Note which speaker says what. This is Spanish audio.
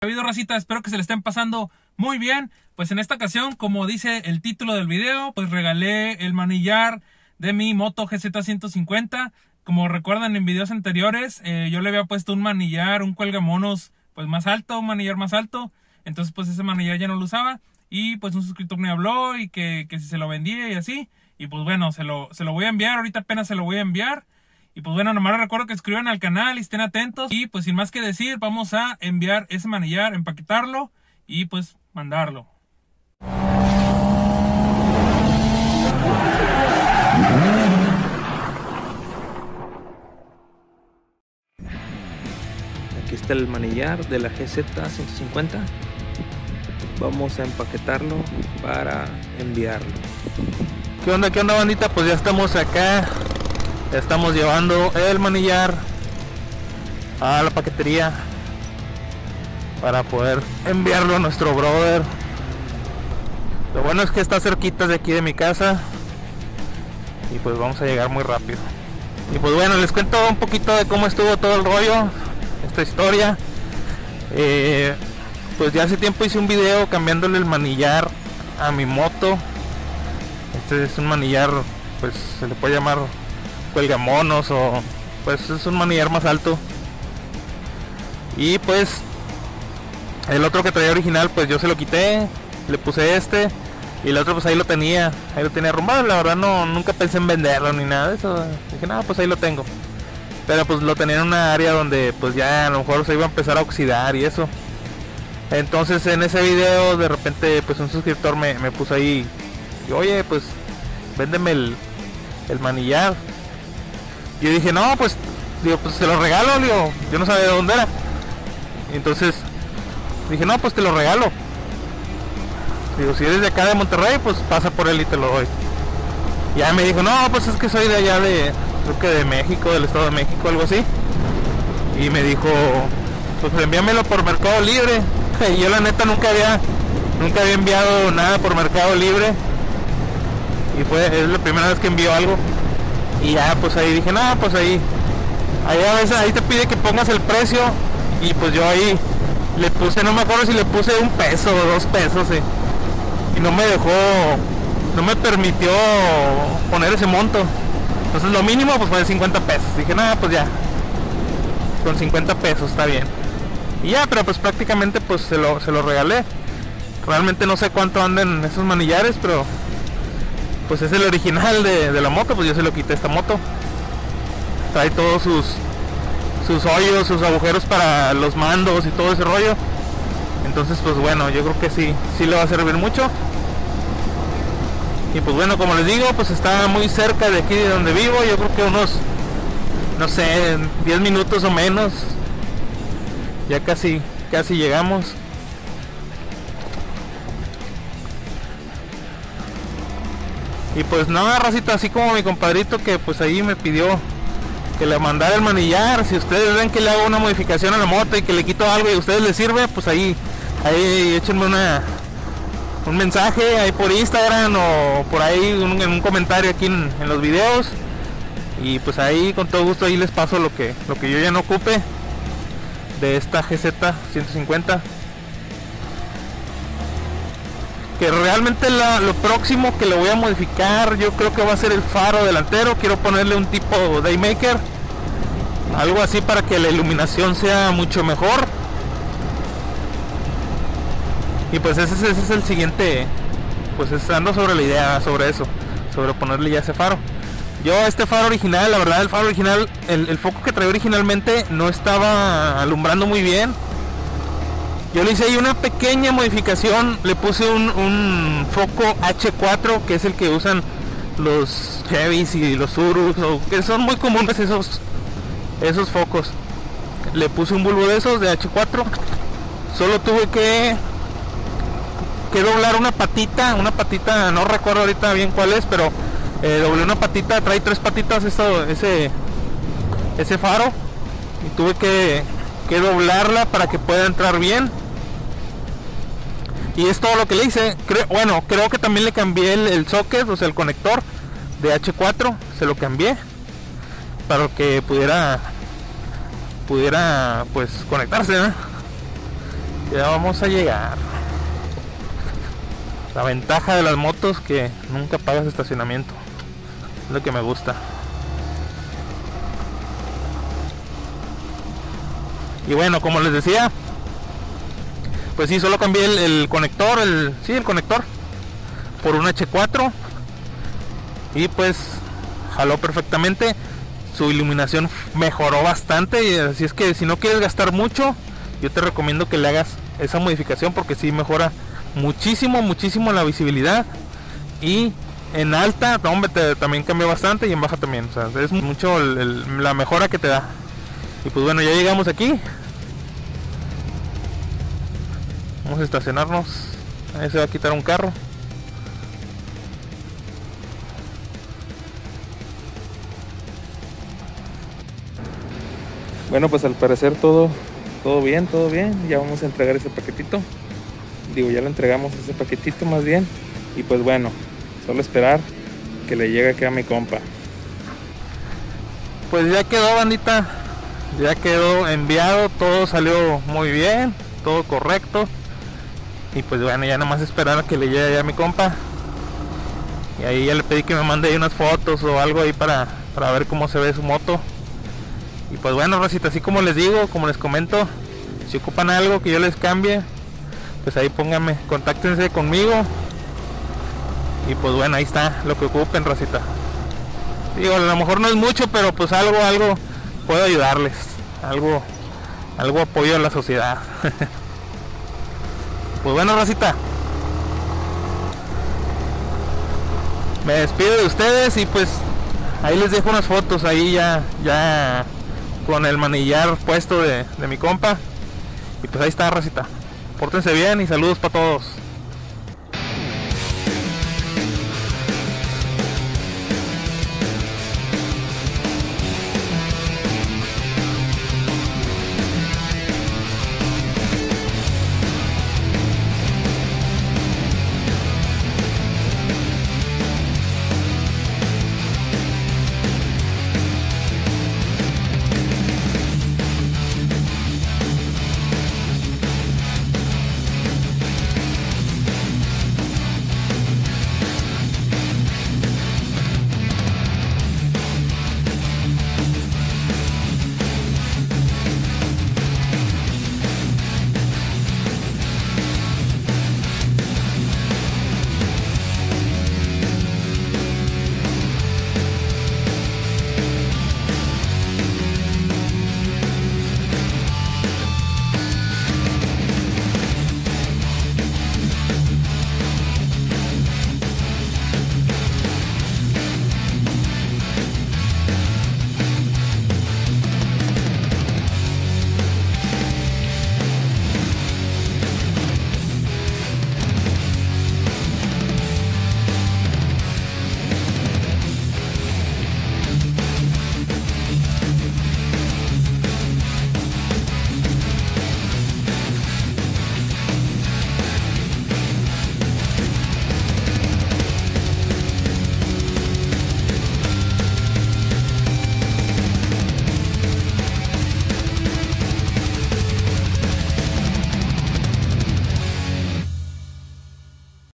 Speaker 1: habido racita, espero que se le estén pasando muy bien. Pues en esta ocasión, como dice el título del video, pues regalé el manillar de mi moto GZ150. Como recuerdan en videos anteriores, eh, yo le había puesto un manillar, un cuelgamonos pues más alto, un manillar más alto. Entonces pues ese manillar ya no lo usaba. Y pues un suscriptor me habló y que, que si se lo vendía y así. Y pues bueno, se lo, se lo voy a enviar, ahorita apenas se lo voy a enviar. Y pues bueno, nomás les recuerdo que escriban al canal y estén atentos. Y pues sin más que decir, vamos a enviar ese manillar, empaquetarlo y pues mandarlo.
Speaker 2: Aquí está el manillar de la GZ 150. Vamos a empaquetarlo para enviarlo.
Speaker 3: ¿Qué onda, qué onda bandita? Pues ya estamos acá. Estamos llevando el manillar a la paquetería para poder enviarlo a nuestro brother. Lo bueno es que está cerquita de aquí de mi casa y pues vamos a llegar muy rápido. Y pues bueno, les cuento un poquito de cómo estuvo todo el rollo, esta historia. Eh, pues ya hace tiempo hice un video cambiándole el manillar a mi moto. Este es un manillar, pues se le puede llamar cuelgamonos o pues es un manillar más alto. Y pues el otro que traía original, pues yo se lo quité, le puse este y el otro pues ahí lo tenía, ahí lo tenía arrumbado, la verdad no nunca pensé en venderlo ni nada de eso. Dije, "No, pues ahí lo tengo." Pero pues lo tenía en una área donde pues ya a lo mejor se iba a empezar a oxidar y eso. Entonces en ese video de repente pues un suscriptor me, me puso ahí, y, oye pues véndeme el, el manillar. Yo dije, no pues, digo, pues te lo regalo, digo, yo no sabía de dónde era. Y entonces dije, no pues te lo regalo. Digo, si eres de acá de Monterrey, pues pasa por él y te lo doy. Ya me dijo, no, pues es que soy de allá de, creo que de México, del Estado de México, algo así. Y me dijo, pues envíamelo por Mercado Libre. Y yo la neta nunca había, nunca había enviado nada por Mercado Libre. Y fue, es la primera vez que envío algo. Y ya, pues ahí dije, nada, pues ahí, ahí a veces ahí te pide que pongas el precio. Y pues yo ahí le puse, no me acuerdo si le puse un peso o dos pesos. eh, Y no me dejó, no me permitió poner ese monto. Entonces lo mínimo pues fue de 50 pesos. Dije, nada, pues ya. Con 50 pesos está bien. Y ya, pero pues prácticamente pues se lo, se lo regalé. Realmente no sé cuánto andan esos manillares, pero pues es el original de, la moto, pues yo se lo quité esta moto. Trae todos sus sus hoyos, sus agujeros para los mandos y todo ese rollo. Entonces pues bueno, yo creo que sí, sí le va a servir mucho. Y pues bueno, como les digo, pues está muy cerca de aquí de donde vivo, yo creo que unos, no sé, 10 minutos o menos. Ya casi, casi llegamos. Y pues nada, racita, así como mi compadrito que pues ahí me pidió que le mandara el manillar. Si ustedes ven que le hago una modificación a la moto y que le quito algo y a ustedes les sirve, pues ahí, ahí échenme una, un mensaje ahí por Instagram o por ahí en un comentario aquí en, en los videos. Y pues ahí con todo gusto ahí les paso lo que, lo que yo ya no ocupe de esta GZ 150 que realmente lo próximo que le voy a modificar yo creo que va a ser el faro delantero. Quiero ponerle un tipo daymaker algo así para que la iluminación sea mucho mejor. Y pues ese, es- ese es el siguiente pues es- ando sobre la idea sobre eso sobre ponerle ya ese faro. Yo este faro original la verdad el faro original el, el foco que traía originalmente no estaba alumbrando muy bien yo le hice ahí una pequeña modificación, le puse un, foco H4, que es el que usan los Chevys y los Urus, que son muy comunes esos, esos focos. Le puse un bulbo de esos de H4, solo tuve que, que doblar una patita, una patita, no recuerdo ahorita bien cuál es, pero eh, doblé una patita, trae tres patitas esto, ese, ese faro, y tuve que, que doblarla para que pueda entrar bien y es todo lo que le hice creo, bueno creo que también le cambié el, socket o sea el conector de H4 se lo cambié para que pudiera pudiera pues conectarse ¿no? Ya vamos a llegar. La ventaja de las motos que nunca pagas estacionamiento. Es lo que me gusta. Y bueno, como les decía, pues sí, solo cambié el, conector, el, sí, el conector por un H4 y pues jaló perfectamente. Su iluminación mejoró bastante. Así es que si no quieres gastar mucho yo te recomiendo que le hagas esa modificación porque si mejora muchísimo muchísimo la visibilidad. Y en alta hombre también cambia bastante y en baja también. O sea, es mucho la mejora que te da. Y pues bueno ya llegamos aquí vamos a estacionarnos ahí se va a quitar un carro Bueno, pues al parecer todo, todo bien, todo bien. Ya vamos a entregar ese paquetito. Digo, ya lo entregamos ese paquetito más bien. Y pues bueno, solo esperar que le llegue aquí a mi compa. Pues ya quedó, bandita. Ya quedó enviado. Todo salió muy bien. Todo correcto. Y pues bueno, ya nada más esperar a que le llegue a mi compa. Y ahí ya le pedí que me mande ahí unas fotos o algo ahí para, para ver cómo se ve su moto. Y pues bueno, Rosita, así como les digo, como les comento, si ocupan algo que yo les cambie, pues ahí pónganme, contáctense conmigo. Y pues bueno, ahí está lo que ocupen, Rosita. Digo, a lo mejor no es mucho, pero pues algo, algo puedo ayudarles. Algo, algo apoyo a la sociedad. pues bueno, Rosita. Me despido de ustedes y pues ahí les dejo unas fotos ahí ya, ya con el manillar puesto de, de mi compa. Y pues ahí está, racita. Pórtense bien y saludos para todos.